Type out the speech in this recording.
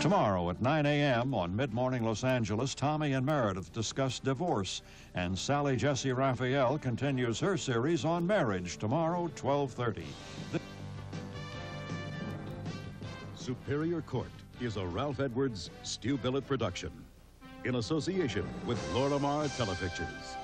Tomorrow at 9 a.m. on Mid Morning Los Angeles, Tommy and Meredith discuss divorce, and Sally Jessy Raphael continues her series on marriage tomorrow, 12:30. Superior Court is a Ralph Edwards Stu Billett production in association with Lorimar Telepictures.